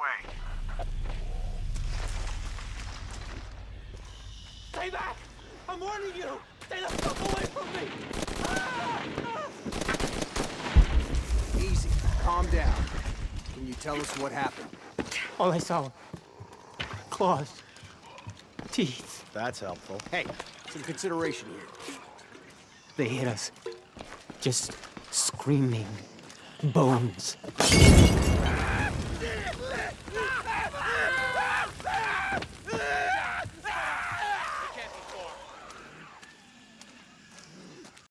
way. Stay back! I'm warning you! Stay the fuck away from me! Ah! Easy. Calm down. Can you tell us what happened? All I saw claws, teeth. That's helpful. Hey, some consideration here. They hit us. Just screaming bones.